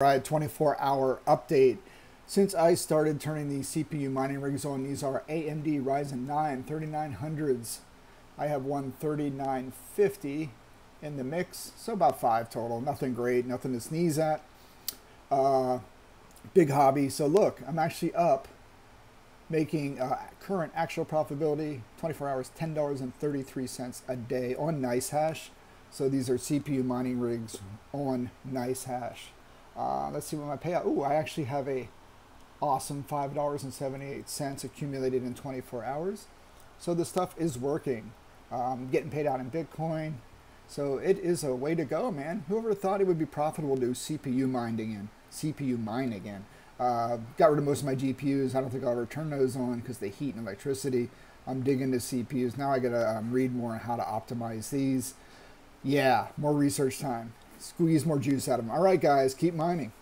Right, 24 hour update. Since I started turning these CPU mining rigs on, these are AMD Ryzen 9 3900s. I have one 3950 in the mix, so about five total. Nothing great, nothing to sneeze at. Uh, big hobby. So look, I'm actually up making uh, current actual profitability 24 hours $10.33 a day on NiceHash. So these are CPU mining rigs on NiceHash. Uh, let's see what my payout. Oh, I actually have a awesome $5.78 accumulated in 24 hours. So the stuff is working. Um, getting paid out in Bitcoin. So it is a way to go, man. Whoever thought it would be profitable to do CPU mining again? CPU mine again. Uh, got rid of most of my GPUs. I don't think I'll ever turn those on because they heat and electricity. I'm digging into CPUs. Now I gotta um, read more on how to optimize these. Yeah, more research time squeeze more juice out of them. All right, guys, keep mining.